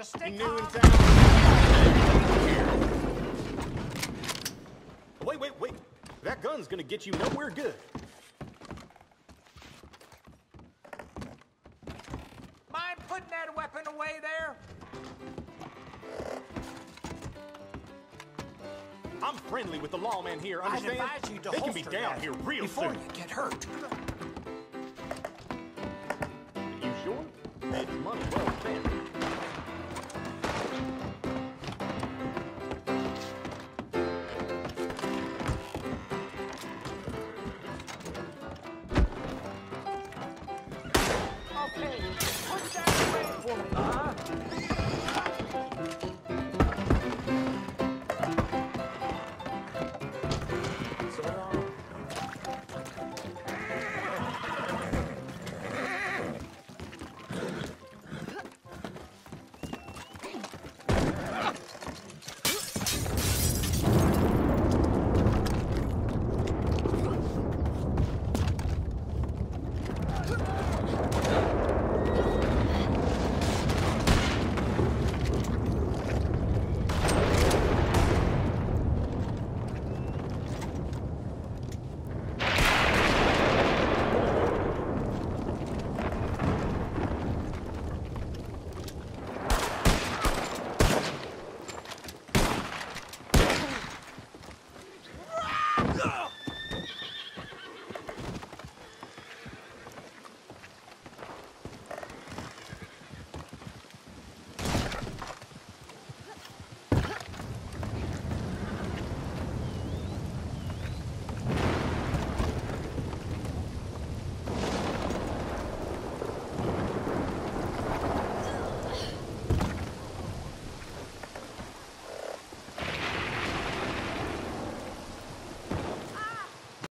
Just stay new in calm. town? Wait, wait, wait. That gun's gonna get you nowhere good. Mind putting that weapon away there? I'm friendly with the lawman here, I'd understand? advise you to they can be down here real before soon. you get hurt. You sure? It's money well spent.